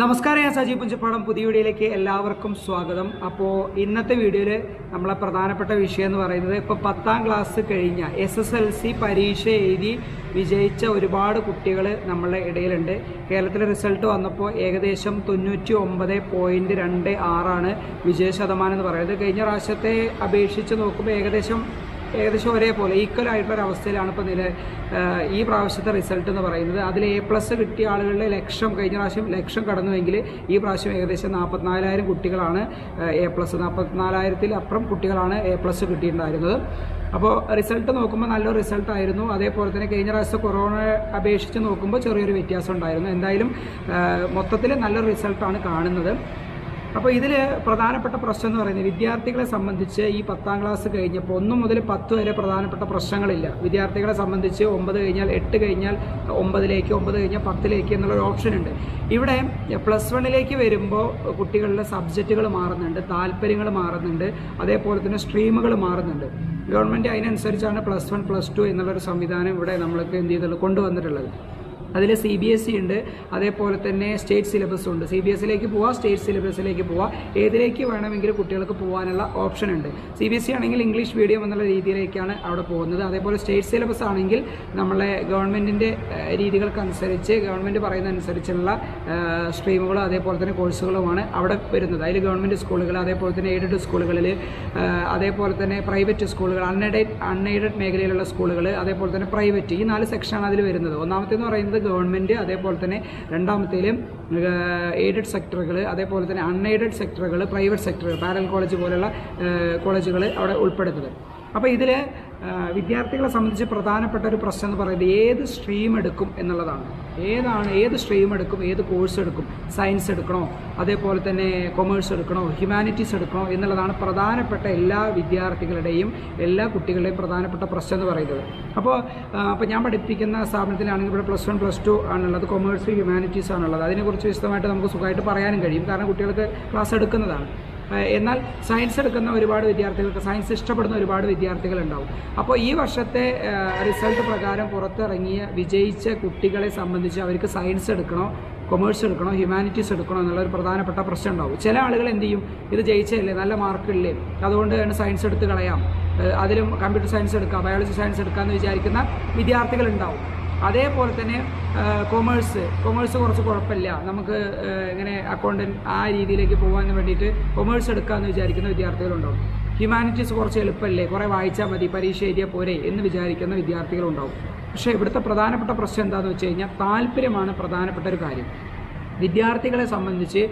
നമസ്കാരം ഞാൻ സജീവ് പുഞ്ചപ്പാടം. പുതിയ വീഡിയോയിലേക്ക് എല്ലാവർക്കും സ്വാഗതം. അപ്പോൾ ഇന്നത്തെ വീഡിയോയിൽ നമ്മളെ പ്രധാനപ്പെട്ട വിഷയം എന്ന് പറയുന്നത് ഇപ്പോൾ പത്താം ക്ലാസ് കഴിഞ്ഞ എസ് എസ് എൽ സി പരീക്ഷ എഴുതി വിജയിച്ച ഒരുപാട് കുട്ടികൾ നമ്മളുടെ ഇടയിലുണ്ട്. കേരളത്തിലെ റിസൾട്ട് വന്നപ്പോൾ ഏകദേശം തൊണ്ണൂറ്റി ഒമ്പത് പോയിന്റ് രണ്ട് ആറാണ് വിജയ ശതമാനം എന്ന് പറയുന്നത്. കഴിഞ്ഞ പ്രാവശ്യത്തെ അപേക്ഷിച്ച് നോക്കുമ്പോൾ ഏകദേശം ഏകദേശം ഒരേപോലെ ഈക്വൽ ആയിട്ടുള്ള ഒരു അവസ്ഥയിലാണ് ഇപ്പോൾ നില ഈ പ്രാവശ്യത്തെ റിസൾട്ട് എന്ന് പറയുന്നത്. അതിൽ എ പ്ലസ് കിട്ടിയ ആളുകളുടെ ലക്ഷം കഴിഞ്ഞ പ്രാവശ്യം ലക്ഷം കടന്നുവെങ്കിൽ ഈ പ്രാവശ്യം ഏകദേശം നാൽപ്പത്തിനാലായിരം കുട്ടികളാണ് എ പ്ലസ് നാൽപ്പത്തിനാലായിരത്തിൽ അപ്പുറം കുട്ടികളാണ് എ പ്ലസ് കിട്ടിയിട്ടുണ്ടായിരുന്നത്. അപ്പോൾ റിസൾട്ട് നോക്കുമ്പോൾ നല്ലൊരു റിസൾട്ട് ആയിരുന്നു. അതേപോലെ തന്നെ കഴിഞ്ഞ പ്രാവശ്യത്തെ കൊറോണ അപേക്ഷിച്ച് നോക്കുമ്പോൾ ചെറിയൊരു വ്യത്യാസം ഉണ്ടായിരുന്നു. എന്തായാലും മൊത്തത്തിൽ നല്ലൊരു റിസൾട്ടാണ് കാണുന്നത്. അപ്പോൾ ഇതിൽ പ്രധാനപ്പെട്ട പ്രശ്നം എന്ന് പറയുന്നത് വിദ്യാർത്ഥികളെ സംബന്ധിച്ച് ഈ പത്താം ക്ലാസ് കഴിഞ്ഞപ്പോൾ ഒന്ന് മുതൽ പത്ത് വരെ പ്രധാനപ്പെട്ട പ്രശ്നങ്ങളില്ല. വിദ്യാർത്ഥികളെ സംബന്ധിച്ച് ഒമ്പത് കഴിഞ്ഞാൽ എട്ട് കഴിഞ്ഞാൽ ഒമ്പതിലേക്ക് ഒമ്പത് കഴിഞ്ഞാൽ പത്തിലേക്ക് എന്നുള്ളൊരു ഓപ്ഷൻ ഉണ്ട്. ഇവിടെ പ്ലസ് വണ്ണിലേക്ക് വരുമ്പോൾ കുട്ടികളുടെ സബ്ജക്റ്റുകൾ മാറുന്നുണ്ട് താല്പര്യങ്ങൾ മാറുന്നുണ്ട് അതേപോലെ തന്നെ സ്ട്രീമുകൾ മാറുന്നുണ്ട്. ഗവൺമെന്റ് അതിനനുസരിച്ചാണ് പ്ലസ് വൺ പ്ലസ് ടു എന്നുള്ളൊരു സംവിധാനം ഇവിടെ നമ്മൾക്ക് എന്ത് ചെയ്തുള്ളത് കൊണ്ടുവന്നിട്ടുള്ളത്. അതിൽ സി ബി എസ് ഇ ഉണ്ട് അതേപോലെ തന്നെ സ്റ്റേറ്റ് സിലബസ് ഉണ്ട്. സി ബി എസിലേക്ക് പോവാം സ്റ്റേറ്റ് സിലബസിലേക്ക് പോവാം. ഏതിലേക്ക് വേണമെങ്കിലും കുട്ടികൾക്ക് പോകാനുള്ള ഓപ്ഷൻ ഉണ്ട്. സി ബി എസ് ഇ ആണെങ്കിൽ ഇംഗ്ലീഷ് മീഡിയം എന്നുള്ള രീതിയിലേക്കാണ് അവിടെ പോകുന്നത്. അതേപോലെ സ്റ്റേറ്റ് സിലബസ് ആണെങ്കിൽ നമ്മളെ ഗവൺമെന്റിന്റെ രീതികൾക്കനുസരിച്ച് ഗവൺമെന്റ് പറയുന്ന അനുസരിച്ചുള്ള സ്ട്രീമുകളും അതേപോലെ തന്നെ കോഴ്സുകളുമാണ് അവിടെ വരുന്നത്. അതിൽ ഗവൺമെന്റ് സ്കൂളുകൾ അതേപോലെ തന്നെ എയ്ഡഡ് സ്കൂളുകളിൽ അതേപോലെ തന്നെ പ്രൈവറ്റ് സ്കൂളുകൾ അൺഎയ്ഡഡ് അൺഎയ്ഡഡ് മേഖലയിലുള്ള സ്കൂളുകൾ അതേപോലെ തന്നെ പ്രൈവറ്റ് ഈ നാല് സെക്ഷനാണ് അതിൽ വരുന്നത്. ഒന്നാമത്തേന്ന് പറയുന്നത് ഗവൺമെന്റ് അതേപോലെ തന്നെ രണ്ടാമത്തേലും എയ്ഡഡ് സെക്ടറുകൾ അതേപോലെ തന്നെ അൺഎയ്ഡഡ് സെക്ടറുകൾ പ്രൈവറ്റ് സെക്ടറുകൾ പാരൽ കോളേജ് പോലുള്ള കോളേജുകൾ അവിടെ ഉൾപ്പെടുത്തുന്നത് അപ്പോൾ ഇതിൽ വിദ്യാർത്ഥികളെ സംബന്ധിച്ച് പ്രധാനപ്പെട്ട ഒരു പ്രശ്നം എന്ന് പറയുന്നത് ഏത് സ്ട്രീം എടുക്കും എന്നുള്ളതാണ്. ഏതാണ് ഏത് സ്ട്രീം എടുക്കും ഏത് കോഴ്സ് എടുക്കും? സയൻസ് എടുക്കണോ? അതേപോലെ തന്നെ കൊമേഴ്സ് എടുക്കണോ? ഹ്യൂമാനിറ്റീസ് എടുക്കണോ? എന്നുള്ളതാണ് പ്രധാനപ്പെട്ട എല്ലാ വിദ്യാർത്ഥികളുടെയും എല്ലാ കുട്ടികളുടെയും പ്രധാനപ്പെട്ട പ്രശ്നം എന്ന് പറയുന്നത്. അപ്പോൾ അപ്പോൾ ഞാൻ പഠിപ്പിക്കുന്ന സ്ഥാപനത്തിലാണെങ്കിൽ ഇവിടെ പ്ലസ് വൺ പ്ലസ് ടു ആണുള്ളത്. കൊമേഴ്സ് ഹ്യൂമാനിറ്റീസ് ആണുള്ളത്. അതിനെക്കുറിച്ച് വിശദമായിട്ട് നമുക്ക് സുഖമായിട്ട് പറയാനും കഴിയും. കാരണം കുട്ടികൾക്ക് ക്ലാസ് എടുക്കുന്നതാണ്. എന്നാൽ സയൻസ് എടുക്കുന്ന ഒരുപാട് വിദ്യാർത്ഥികൾക്ക് സയൻസ് ഇഷ്ടപ്പെടുന്ന ഒരുപാട് വിദ്യാർത്ഥികളുണ്ടാവും. അപ്പോൾ ഈ വർഷത്തെ റിസൾട്ട് പ്രകാരം പുറത്തിറങ്ങിയ വിജയിച്ച കുട്ടികളെ സംബന്ധിച്ച് അവർക്ക് സയൻസ് എടുക്കണോ കൊമേഴ്സ് എടുക്കണോ ഹ്യൂമാനിറ്റീസ് എടുക്കണോ എന്നുള്ള ഒരു പ്രധാനപ്പെട്ട പ്രശ്നം ഉണ്ടാവും ചില ആളുകൾ എന്ത് ചെയ്യും? ഇത് ജയിച്ചല്ലേ നല്ല മാർക്കില്ലേ അതുകൊണ്ട് തന്നെ സയൻസ് എടുത്ത് കളയാം. അതിലും കമ്പ്യൂട്ടർ സയൻസ് എടുക്കാം ബയോളജി സയൻസ് എടുക്കാമെന്ന് വിചാരിക്കുന്ന വിദ്യാർത്ഥികളുണ്ടാവും. അതേപോലെ തന്നെ കൊമേഴ്സ് കൊമേഴ്സ് കുറച്ച് കുഴപ്പമില്ല. നമുക്ക് ഇങ്ങനെ അക്കൗണ്ടന്റ് ആ രീതിയിലേക്ക് പോകാൻ വേണ്ടിയിട്ട് കൊമേഴ്സ് എടുക്കാമെന്ന് വിചാരിക്കുന്ന വിദ്യാർത്ഥികളുണ്ടാവും ഹ്യൂമാനിറ്റീസ് കുറച്ച് എളുപ്പമല്ലേ? കുറേ വായിച്ചാൽ മതി പരീക്ഷ എഴുതിയാൽ പോരെ എന്ന് വിചാരിക്കുന്ന വിദ്യാർത്ഥികളുണ്ടാവും. പക്ഷേ ഇവിടുത്തെ പ്രധാനപ്പെട്ട പ്രശ്നം എന്താണെന്ന് വെച്ച് കഴിഞ്ഞാൽ താല്പര്യമാണ് പ്രധാനപ്പെട്ട ഒരു കാര്യം. വിദ്യാർത്ഥികളെ സംബന്ധിച്ച്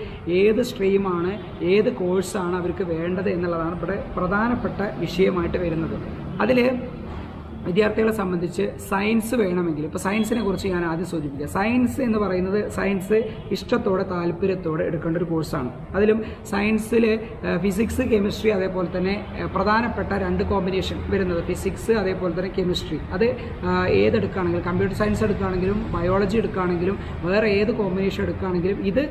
ഏത് സ്ട്രീമാണ് ഏത് കോഴ്സാണ് അവർക്ക് വേണ്ടത് എന്നുള്ളതാണ് ഇവിടെ പ്രധാനപ്പെട്ട വിഷയമായിട്ട് വരുന്നത്. അതിൽ വിദ്യാർത്ഥികളെ സംബന്ധിച്ച് സയൻസ് വേണമെങ്കിൽ ഇപ്പോൾ സയൻസിനെ കുറിച്ച് ഞാൻ ആദ്യം സൂചിപ്പിക്കുക സയൻസ് എന്ന് പറയുന്നത് സയൻസ് ഇഷ്ടത്തോടെ താല്പര്യത്തോടെ എടുക്കേണ്ട ഒരു കോഴ്സാണ്. അതിലും സയൻസിൽ ഫിസിക്സ് കെമിസ്ട്രി അതേപോലെ തന്നെ പ്രധാനപ്പെട്ട രണ്ട് കോമ്പിനേഷൻ വരുന്നത്. ഫിസിക്സ് അതേപോലെ തന്നെ കെമിസ്ട്രി. അത് ഏതെടുക്കുകയാണെങ്കിലും കമ്പ്യൂട്ടർ സയൻസ് എടുക്കുകയാണെങ്കിലും ബയോളജി എടുക്കുകയാണെങ്കിലും വേറെ ഏത് കോമ്പിനേഷൻ എടുക്കുകയാണെങ്കിലും ഇത്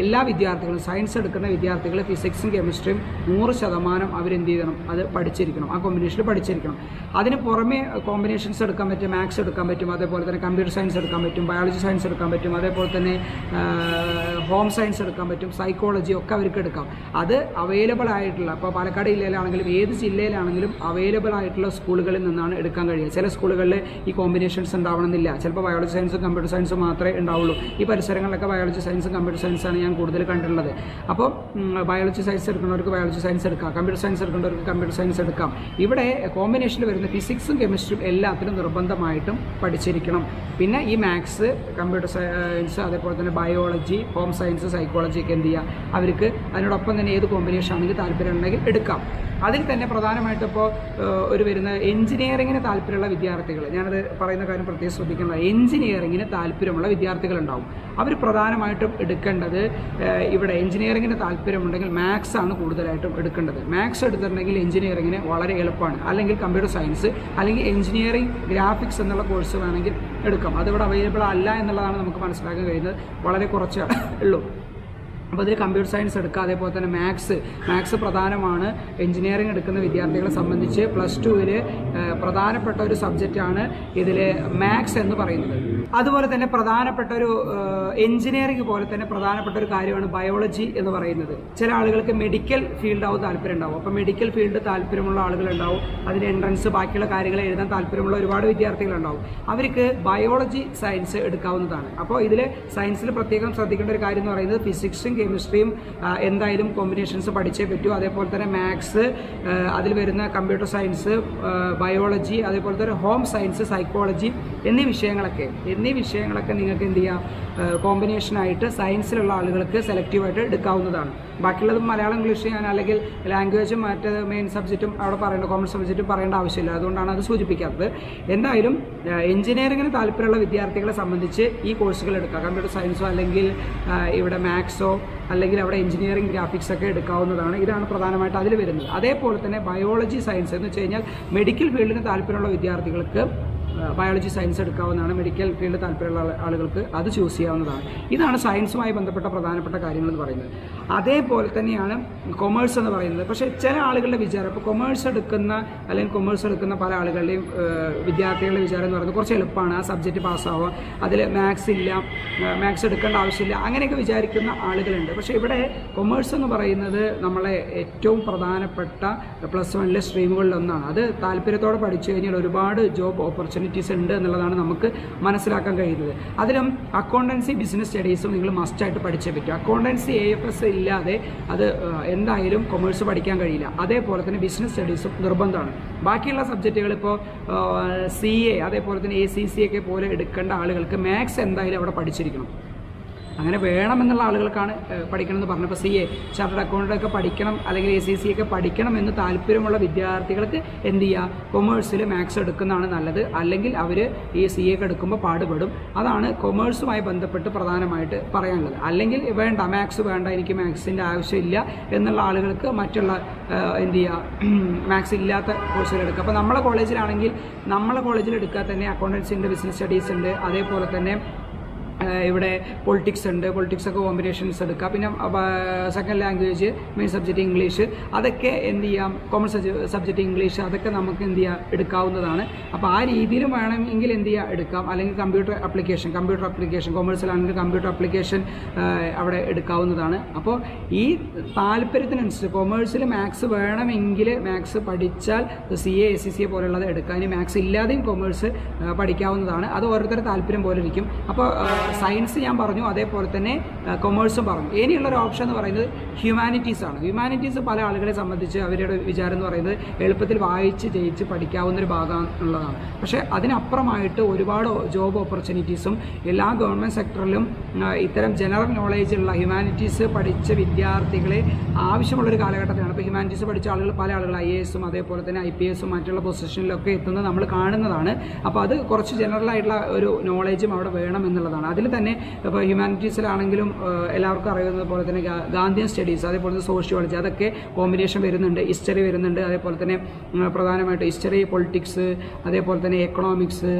എല്ലാ വിദ്യാർത്ഥികളും സയൻസ് എടുക്കുന്ന വിദ്യാർത്ഥികൾ ഫിസിക്സും കെമിസ്ട്രിയും നൂറ് ശതമാനം അവരെന്ത് ചെയ്യണം? അത് പഠിച്ചിരിക്കണം. ആ കോമ്പിനേഷനിൽ പഠിച്ചിരിക്കണം. അതിന് പുറമെ കോമ്പിനേഷൻസ് എടുക്കാൻ പറ്റും മാത്സ് എടുക്കാൻ പറ്റും അതേപോലെ തന്നെ കമ്പ്യൂട്ടർ സയൻസ് എടുക്കാൻ പറ്റും ബയോളജി സയൻസ് എടുക്കാൻ പറ്റും അതേപോലെ തന്നെ ഹോം സയൻസ് എടുക്കാൻ പറ്റും സൈക്കോളജി ഒക്കെ അവർക്ക് എടുക്കാം. അത് അവൈലബിൾ ആയിട്ടുള്ള ഇപ്പോൾ പാലക്കാട് ജില്ലയിലാണെങ്കിലും ഏത് ജില്ലയിലാണെങ്കിലും അവൈലബിൾ ആയിട്ടുള്ള സ്കൂളുകളിൽ നിന്നാണ് എടുക്കാൻ കഴിയുക. ചില സ്കൂളുകളിൽ ഈ കോമ്പിനേഷൻസ് ഉണ്ടാവണമെന്നില്ല. ചിലപ്പോൾ ബയോളജി സയൻസും കമ്പ്യൂട്ടർ സയൻസും മാത്രമേ ഉണ്ടാവുള്ളൂ. ഈ പരിസരങ്ങളിലൊക്കെ ബയോളജി സയൻസും കമ്പ്യൂട്ടർ സയൻസാണ് ഞാൻ കൂടുതൽ കണ്ടിട്ടുള്ളത്. അപ്പോൾ ബയോളജി സയൻസ് എടുക്കുന്നവർക്ക് ബയോളജി സയൻസ് എടുക്കാം. കമ്പ്യൂട്ടർ സയൻസ് എടുക്കുന്നവർക്ക് കമ്പ്യൂട്ടർ സയൻസ് എടുക്കാം. ഇവിടെ കോമ്പിനേഷനിൽ വരുന്ന ഫിസിക്സും കെമിസ്ട്രിയും എല്ലാത്തിനും നിർബന്ധമായിട്ടും പഠിച്ചിരിക്കണം. പിന്നെ ഈ മാത്സ് കമ്പ്യൂട്ടർ സയൻസ് അതേപോലെ തന്നെ ബയോളജി ഹോം സയൻസ് സൈക്കോളജി ഒക്കെ എന്ത് ചെയ്യുക? അവർക്ക് അതിനോടൊപ്പം തന്നെ ഏത് കോമ്പിനേഷൻ ആണെങ്കിൽ താല്പര്യം ഉണ്ടെങ്കിൽ എടുക്കാം. അതിൽ തന്നെ പ്രധാനമായിട്ട് ഇപ്പോൾ ഒരു വരുന്ന എഞ്ചിനീയറിങ്ങിന് താല്പര്യമുള്ള വിദ്യാർത്ഥികൾ ഞാനത് പറയുന്ന കാര്യം പ്രത്യേകം ശ്രദ്ധിക്കേണ്ടത് എഞ്ചിനീയറിങ്ങിന് താല്പര്യമുള്ള വിദ്യാർത്ഥികളുണ്ടാവും അവർ പ്രധാനമായിട്ടും എടുക്കേണ്ടത് ഇവിടെ എഞ്ചിനീയറിങ്ങിന് താല്പര്യമുണ്ടെങ്കിൽ മാത്സ് ആണ് കൂടുതലായിട്ടും എടുക്കേണ്ടത്. മാത്സ് എടുത്തിട്ടുണ്ടെങ്കിൽ എഞ്ചിനീയറിങ്ങിന് വളരെ എളുപ്പമാണ്. അല്ലെങ്കിൽ കമ്പ്യൂട്ടർ സയൻസ് അല്ലെങ്കിൽ എഞ്ചിനീയറിംഗ് ഗ്രാഫിക്സ് എന്നുള്ള കോഴ്സ് വേണമെങ്കിൽ എടുക്കാം. അതിവിടെ അവൈലബിൾ അല്ല എന്നുള്ളതാണ് നമുക്ക് മനസ്സിലാക്കാൻ കഴിയുന്നത്. വളരെ കുറച്ചേ ഉള്ളൂ. അപ്പോൾ അതിൽ കമ്പ്യൂട്ടർ സയൻസ് എടുക്കുക അതേപോലെ തന്നെ മാത്സ് മാത്സ് പ്രധാനമാണ്. എഞ്ചിനീയറിംഗ് എടുക്കുന്ന വിദ്യാർത്ഥികളെ സംബന്ധിച്ച് പ്ലസ് ടുവിൽ പ്രധാനപ്പെട്ട ഒരു സബ്ജക്റ്റാണ് ഇതിൽ മാത്സ് എന്ന് പറയുന്നത്. അതുപോലെ തന്നെ പ്രധാനപ്പെട്ട ഒരു എഞ്ചിനീയറിംഗ് പോലെ തന്നെ പ്രധാനപ്പെട്ട ഒരു കാര്യമാണ് ബയോളജി എന്ന് പറയുന്നത്. ചില ആളുകൾക്ക് മെഡിക്കൽ ഫീൽഡാവും താല്പര്യം ഉണ്ടാവും. അപ്പോൾ മെഡിക്കൽ ഫീൽഡ് താല്പര്യമുള്ള ആളുകളുണ്ടാവും അതിന് എൻട്രൻസ് ബാക്കിയുള്ള കാര്യങ്ങൾ എഴുതാൻ താല്പര്യമുള്ള ഒരുപാട് വിദ്യാർത്ഥികളുണ്ടാവും അവർക്ക് ബയോളജി സയൻസ് എടുക്കാവുന്നതാണ്. അപ്പോൾ ഇതിൽ സയൻസിൽ പ്രത്യേകം ശ്രദ്ധിക്കേണ്ട ഒരു കാര്യം എന്ന് പറയുന്നത് ഫിസിക്സും കെമിസ്ട്രിയും എന്തായാലും കോമ്പിനേഷൻസ് പഠിച്ചേ പറ്റൂ. അതേപോലെ തന്നെ മാത്സ് അതിൽ വരുന്ന കമ്പ്യൂട്ടർ സയൻസ് ബയോളജി അതേപോലെ തന്നെ ഹോം സയൻസ് സൈക്കോളജി എന്നീ വിഷയങ്ങളൊക്കെ എന്നീ വിഷയങ്ങളൊക്കെ നിങ്ങൾക്ക് എന്ത് ചെയ്യാം? കോമ്പിനേഷനായിട്ട് സയൻസിലുള്ള ആളുകൾക്ക് സെലക്റ്റീവായിട്ട് എടുക്കാവുന്നതാണ്. ബാക്കിയുള്ളത് മലയാളം ഇംഗ്ലീഷ് ഞാൻ അല്ലെങ്കിൽ ലാംഗ്വേജും മറ്റ് മെയിൻ സബ്ജക്റ്റും അവിടെ പറയേണ്ട കോമൺ സബ്ജക്റ്റും പറയേണ്ട ആവശ്യമില്ല. അതുകൊണ്ടാണ് അത് സൂചിപ്പിക്കാത്തത്. എന്തായാലും എഞ്ചിനീയറിംഗിന് താല്പര്യമുള്ള വിദ്യാർത്ഥികളെ സംബന്ധിച്ച് ഈ കോഴ്സുകൾ എടുക്കുക. കമ്പ്യൂട്ടർ സയൻസോ അല്ലെങ്കിൽ ഇവിടെ മാത്സോ അല്ലെങ്കിൽ അവിടെ എഞ്ചിനീയറിംഗ് ഗ്രാഫിക്സ് ഒക്കെ എടുക്കാവുന്നതാണ്. ഇതാണ് പ്രധാനമായിട്ട് അതിൽ വരുന്നത്. അതേപോലെ തന്നെ ബയോളജി സയൻസ് എന്ന് വെച്ച് കഴിഞ്ഞാൽ മെഡിക്കൽ ഫീൽഡിന് താല്പര്യമുള്ള വിദ്യാർത്ഥികൾക്ക് ബയോളജി സയൻസ് എടുക്കാവുന്നതാണ് മെഡിക്കൽ ഫീൽഡ് താല്പര്യമുള്ള ആളുകൾക്ക് അത് ചൂസ് ചെയ്യാവുന്നതാണ്. ഇതാണ് സയൻസുമായി ബന്ധപ്പെട്ട പ്രധാനപ്പെട്ട കാര്യങ്ങൾ എന്ന് പറയുന്നത്. അതേപോലെ തന്നെയാണ് കൊമേഴ്സ് എന്ന് പറയുന്നത്. പക്ഷേ ചില ആളുകളുടെ വിചാരം ഇപ്പോൾ കൊമേഴ്സ് എടുക്കുന്ന അല്ലെങ്കിൽ കൊമേഴ്സ് എടുക്കുന്ന പല ആളുകളുടെയും വിദ്യാർത്ഥികളുടെ വിചാരം എന്ന് പറയുന്നത് കുറച്ച് എളുപ്പമാണ്. ആ സബ്ജക്റ്റ് പാസ്സാവുക അതിൽ മാത്സ് ഇല്ല മാത്സ് എടുക്കേണ്ട ആവശ്യമില്ല. അങ്ങനെയൊക്കെ വിചാരിക്കുന്ന ആളുകളുണ്ട്. പക്ഷേ ഇവിടെ കൊമേഴ്സ് എന്ന് പറയുന്നത് നമ്മളെ ഏറ്റവും പ്രധാനപ്പെട്ട പ്ലസ് വണ്ണിലെ സ്ട്രീമുകളിലൊന്നാണ് അത് താല്പര്യത്തോടെ പഠിച്ചു കഴിഞ്ഞാൽ ഒരുപാട് ജോബ് ഓപ്പർച്യൂണിറ്റീസ് ഉണ്ട് എന്നുള്ളതാണ് നമുക്ക് മനസ്സിലാക്കാൻ കഴിയുന്നത്. അതിലും അക്കൗണ്ടൻസി ബിസിനസ് സ്റ്റഡീസും നിങ്ങൾ മസ്റ്റായിട്ട് പഠിച്ചേ പറ്റും. അക്കൗണ്ടൻസി എ എഫ് എസ് ഇല്ലാതെ അത് എന്തായാലും കൊമേഴ്സ് പഠിക്കാൻ കഴിയില്ല. അതേപോലെ തന്നെ ബിസിനസ് സ്റ്റഡീസും നിർബന്ധമാണ്. ബാക്കിയുള്ള സബ്ജക്റ്റുകൾ ഇപ്പോൾ സി എ അതേപോലെ തന്നെ എ സി സി ഒക്കെ പോലെ എടുക്കേണ്ട ആളുകൾക്ക് മാത്സ് എന്തായാലും അവിടെ പഠിച്ചിരിക്കണം. അങ്ങനെ വേണമെന്നുള്ള ആളുകൾക്കാണ് പഠിക്കണമെന്ന് പറഞ്ഞപ്പോൾ സി എ ചാർട്ടേഡ് അക്കൗണ്ടന്റ് ഒക്കെ പഠിക്കണം അല്ലെങ്കിൽ എ സി സി ഒക്കെ പഠിക്കണം എന്ന് താല്പര്യമുള്ള വിദ്യാർത്ഥികൾക്ക് എന്ത് ചെയ്യുക കൊമേഴ്സിൽ മാത്സ് എടുക്കുന്നതാണ് നല്ലത്. അല്ലെങ്കിൽ അവർ ഈ സി എ എടുക്കുമ്പോൾ പാടുപെടും. അതാണ് കൊമേഴ്സുമായി ബന്ധപ്പെട്ട് പ്രധാനമായിട്ട് പറയാനുള്ളത്. അല്ലെങ്കിൽ വേണ്ട മാത്സ് വേണ്ട എനിക്ക് മാത്സിന്റെ ആവശ്യമില്ല എന്നുള്ള ആളുകൾക്ക് മറ്റുള്ള എന്ത് ചെയ്യുക മാത്സ് ഇല്ലാത്ത കോഴ്സുകൾ എടുക്കുക അപ്പോൾ നമ്മളെ കോളേജിലാണെങ്കിൽ നമ്മളെ കോളേജിൽ എടുക്കുക തന്നെ അക്കൗണ്ടൻസിന്റെ ബിസിനസ് സ്റ്റഡീസ് ഉണ്ട് അതേപോലെ തന്നെ ഇവിടെ പൊളിറ്റിക്സ് ഉണ്ട്. പൊളിറ്റിക്സ് ഒക്കെ കോമ്പിനേഷൻസ് എടുക്കുക പിന്നെ second language main subject English അതൊക്കെ എന്ത് ചെയ്യാം? കോമൺ സബ്ജക്റ്റ് ഇംഗ്ലീഷ് അതൊക്കെ നമുക്ക് എന്ത് ചെയ്യാം? എടുക്കാവുന്നതാണ്. അപ്പോൾ ആ രീതിയിലും വേണമെങ്കിൽ എന്ത് ചെയ്യാം? എടുക്കാം. അല്ലെങ്കിൽ കമ്പ്യൂട്ടർ അപ്ലിക്കേഷൻ കമ്പ്യൂട്ടർ ആപ്ലിക്കേഷൻ കോമേഴ്സിലാണെങ്കിൽ കമ്പ്യൂട്ടർ അപ്ലിക്കേഷൻ അവിടെ എടുക്കാവുന്നതാണ്. അപ്പോൾ ഈ താല്പര്യത്തിനനുസരിച്ച് കൊമേഴ്സിൽ മാത്സ് വേണമെങ്കിൽ മാത്സ് പഠിച്ചാൽ C A S C C A പോലുള്ളത് എടുക്കാൻ മാത്സ് ഇല്ലാതെയും കൊമേഴ്സ് പഠിക്കാവുന്നതാണ്. അത് ഓരോരുത്തരുടെ താല്പര്യം പോലെ ഇരിക്കും. അപ്പോൾ സയൻസ് ഞാൻ പറഞ്ഞു അതേപോലെ തന്നെ കൊമേഴ്സും പറഞ്ഞു. ഇനിയുള്ള ഒരു ഓപ്ഷൻ എന്ന് പറയുന്നത് ഹ്യൂമാനിറ്റീസ് ആണ്. ഹ്യൂമാനിറ്റീസ് പല ആളുകളെ സംബന്ധിച്ച് അവരുടെ വിചാരം എന്ന് പറയുന്നത് എളുപ്പത്തിൽ വായിച്ച് ജയിച്ച് പഠിക്കാവുന്ന ഒരു ഭാഗം ഉള്ളതാണ്. പക്ഷേ അതിനപ്പുറമായിട്ട് ഒരുപാട് ജോബ് ഓപ്പർച്യൂണിറ്റീസും എല്ലാ ഗവൺമെന്റ് സെക്ടറിലും ഇത്തരം ജനറൽ നോളേജുള്ള ഹ്യൂമാനിറ്റീസ് പഠിച്ച വിദ്യാർത്ഥികളെ ആവശ്യമുള്ളൊരു കാലഘട്ടത്തിലാണ്. ഇപ്പോൾ ഹ്യൂമാനിറ്റീസ് പഠിച്ച ആളുകൾ പല ആളുകൾ ഐ എസും അതേപോലെ തന്നെ ഐ പി എസും മറ്റുള്ള പൊസിഷനിലൊക്കെ എത്തുന്നത് നമ്മൾ കാണുന്നതാണ്. അപ്പോൾ അത് കുറച്ച് ജനറലായിട്ടുള്ള ഒരു നോളേജും അവിടെ വേണം എന്നുള്ളതാണ്. അതിൽ തന്നെ ഇപ്പോൾ ഹ്യൂമാനിറ്റീസിലാണെങ്കിലും എല്ലാവർക്കും അറിയുന്നത് പോലെ തന്നെ ഗാന്ധിയൻ സ്റ്റഡീസ് അതേപോലെ തന്നെ സോഷ്യോളജി അതൊക്കെ കോമ്പിനേഷൻ വരുന്നുണ്ട്. ഹിസ്റ്ററി വരുന്നുണ്ട്. അതേപോലെ തന്നെ പ്രധാനമായിട്ട് ഹിസ്റ്ററി പൊളിറ്റിക്സ് അതേപോലെ തന്നെ എക്കണോമിക്സ്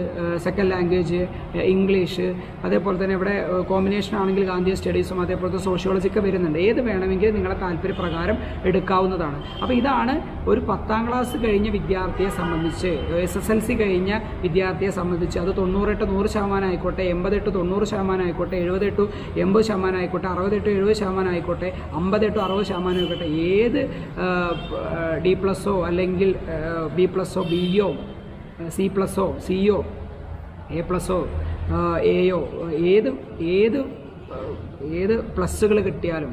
സെക്കൻഡ് ലാംഗ്വേജ് ഇംഗ്ലീഷ് അതേപോലെ തന്നെ ഇവിടെ കോമ്പിനേഷൻ ആണെങ്കിൽ ഗാന്ധിയൻ സ്റ്റഡീസും അതേപോലത്തെ സോഷ്യോളജി ഒക്കെ വരുന്നുണ്ട്. ഏത് വേണമെങ്കിലും നിങ്ങളെ താല്പര്യപ്രകാരം എടുക്കാവുന്നതാണ്. അപ്പോൾ ഇതാണ് ഒരു പത്താം ക്ലാസ് കഴിഞ്ഞ വിദ്യാർത്ഥിയെ സംബന്ധിച്ച് എസ് എസ് എൽ സി കഴിഞ്ഞ വിദ്യാർത്ഥിയെ സംബന്ധിച്ച് അത് തൊണ്ണൂറെട്ട് നൂറ് ശതമാനം ആയിക്കോട്ടെ എൺപതെട്ട് തൊണ്ണൂറ് ശതമാനം ആയിക്കോട്ടെ എഴുപതെട്ട് എൺപത് ശതമാനം ആയിക്കോട്ടെ അറുപതെട്ട് എഴുപത് ശതമാനം ആയിക്കോട്ടെ അമ്പതെട്ട് അറുപത് ശതമാനം ആയിക്കോട്ടെ ഏത് ഡി പ്ലസ്സോ അല്ലെങ്കിൽ ബി പ്ലസ്സോ ബിയോ സി പ്ലസ്സോ സിയോ എ പ്ലസ്സോ എയോ ഏത് ഏത് ഏത് പ്ലസ്സുകൾ കിട്ടിയാലും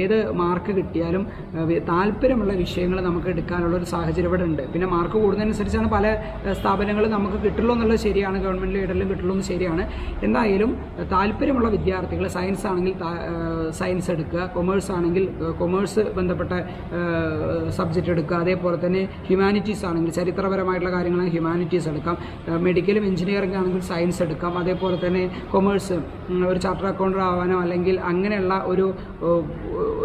ഏത് മാർക്ക് കിട്ടിയാലും താല്പര്യമുള്ള വിഷയങ്ങൾ നമുക്ക് എടുക്കാനുള്ള ഒരു സാഹചര്യം ഇവിടെ ഉണ്ട്. പിന്നെ മാർക്ക് കൂടുന്നതനുസരിച്ചാണ് പല സ്ഥാപനങ്ങളും നമുക്ക് കിട്ടുള്ളൂ എന്നുള്ളത് ശരിയാണ് ഗവൺമെന്റ് ലീഡറിലും കിട്ടുള്ളൂ എന്ന് ശരിയാണ്. എന്തായാലും താല്പര്യമുള്ള വിദ്യാർത്ഥികൾ സയൻസ് ആണെങ്കിൽ സയൻസ് എടുക്കുക. കൊമേഴ്സ് ആണെങ്കിൽ കൊമേഴ്സ് ബന്ധപ്പെട്ട സബ്ജക്റ്റ് എടുക്കുക. അതേപോലെ തന്നെ ഹ്യൂമാനിറ്റീസ് ആണെങ്കിൽ ചരിത്രപരമായിട്ടുള്ള കാര്യങ്ങളാണ് ഹ്യൂമാനിറ്റീസ് എടുക്കാം. മെഡിക്കലും എഞ്ചിനീയറിംഗ് ആണെങ്കിൽ സയൻസ് എടുക്കാം. അതേപോലെ തന്നെ കൊമേഴ്സ് ഒരു ചാർട്ടർ അക്കൗണ്ടർ ആവാനോ അല്ലെങ്കിൽ അങ്ങനെയുള്ള ഒരു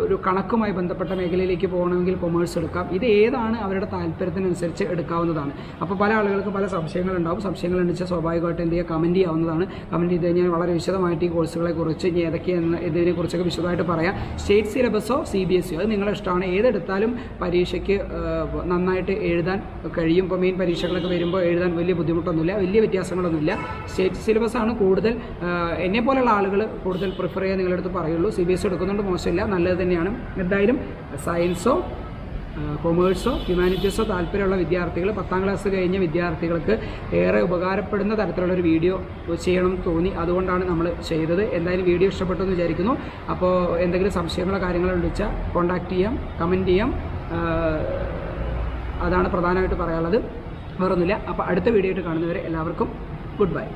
ഒരു കണക്കുമായി ബന്ധപ്പെട്ട മേഖലയിലേക്ക് പോകണമെങ്കിൽ കൊമേഴ്സ് എടുക്കാം. ഇത് ഏതാണ് അവരുടെ താല്പര്യത്തിനനുസരിച്ച് എടുക്കാവുന്നതാണ്. അപ്പോൾ പല ആളുകൾക്ക് പല സംശയങ്ങളുണ്ടാവും. സംശയങ്ങൾ ഉണ്ടെച്ചാൽ സ്വാഭാവികമായിട്ട് എന്ത് ചെയ്യുക കമന്റ് ചെയ്യാവുന്നതാണ്. കമന്റ് ചെയ്ത് കഴിഞ്ഞാൽ വളരെ വിശദമായിട്ട് ഈ കോഴ്സുകളെ കുറിച്ച് ഇനി ഏതൊക്കെയെന്ന് ഇതിനെ കുറിച്ചൊക്കെ വിശദമായിട്ട് പറയാം. സ്റ്റേറ്റ് സിലബസോ സി ബി എസ് സിയോ അത് നിങ്ങളുടെ ഇഷ്ടമാണ്. ഏതെടുത്താലും പരീക്ഷയ്ക്ക് നന്നായിട്ട് എഴുതാൻ കഴിയും. ഇപ്പോൾ മെയിൻ പരീക്ഷകളൊക്കെ വരുമ്പോൾ എഴുതാൻ വലിയ ബുദ്ധിമുട്ടൊന്നുമില്ല. വലിയ വ്യത്യാസങ്ങളൊന്നുമില്ല. സ്റ്റേറ്റ് സിലബസാണ് കൂടുതൽ എന്നെ പോലെയുള്ള ആളുകൾ കൂടുതൽ പ്രിഫർ ചെയ്യാൻ നിങ്ങളുടെ അടുത്ത് പറയുള്ളൂ. സി ബി എസ് എടുക്കുന്നുണ്ട്. മോശമില്ല. നല്ലത് തന്നെയാണ്. എന്തായാലും സയൻസോ കൊമേഴ്സോ ഹ്യൂമാനിറ്റീസോ താല്പര്യമുള്ള വിദ്യാർത്ഥികൾ പത്താം ക്ലാസ് കഴിഞ്ഞ വിദ്യാർത്ഥികൾക്ക് ഏറെ ഉപകാരപ്പെടുന്ന തരത്തിലുള്ള ഒരു വീഡിയോ ചെയ്യണം തോന്നി. അതുകൊണ്ടാണ് നമ്മൾ ചെയ്തത്. എന്തായാലും വീഡിയോ ഇഷ്ടപ്പെട്ടു എന്ന് വിചാരിക്കുന്നു. അപ്പോൾ എന്തെങ്കിലും സംശയങ്ങളോ കാര്യങ്ങളോ വിളിച്ചാൽ കോൺടാക്ട് ചെയ്യാം കമന്റ് ചെയ്യാം. അതാണ് പ്രധാനമായിട്ട് പറയാനുള്ളത്. വേറൊന്നുമില്ല. അപ്പോൾ അടുത്ത വീഡിയോ ആയിട്ട് കാണുന്നവരെ എല്ലാവർക്കും ഗുഡ് ബൈ